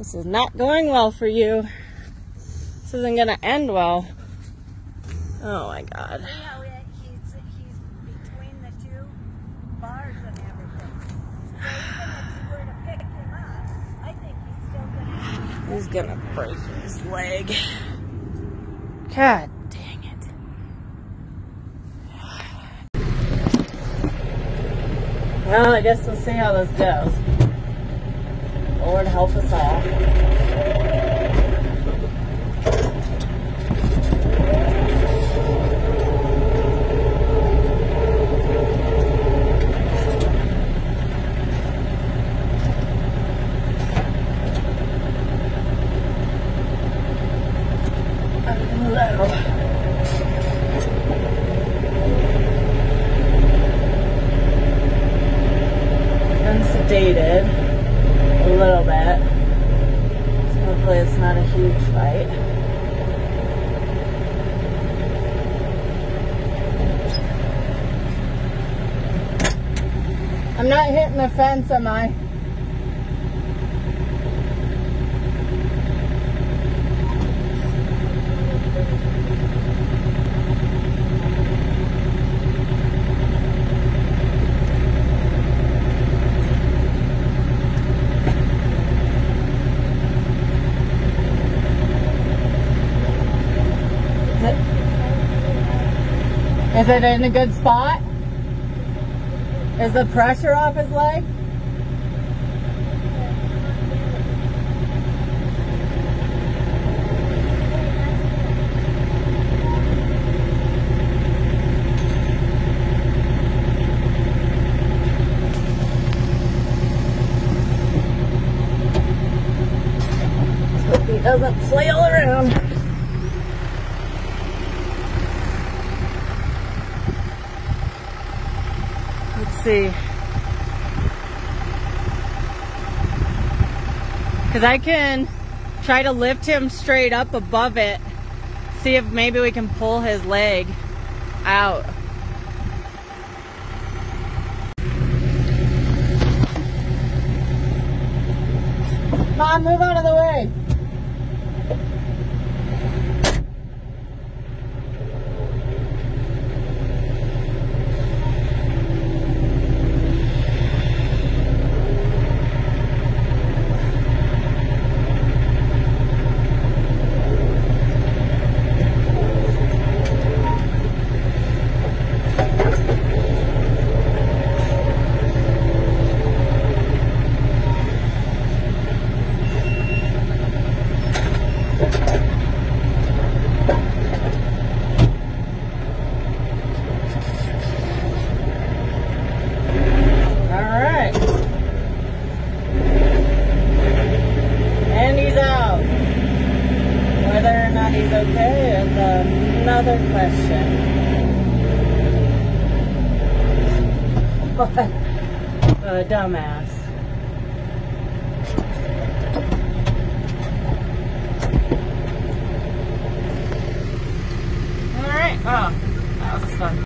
This is not going well for you. This isn't gonna end well. Oh my god. See how he- he's, he's between the two bars and everything. So even if you were to pick him up, I think he's still gonna. He's gonna break his leg. God dang it. Well, I guess we'll see how this goes. Lord help us all. Sedated So it's not a huge fight. I'm not hitting the fence, am I? Is it in a good spot? Is the pressure off his leg? Doesn't flail around. Let's see. Because I can try to lift him straight up above it. See if maybe we can pull his leg out. Mom, move out of the way. All right. And he's out. Okay is uh, another question. What a dumbass.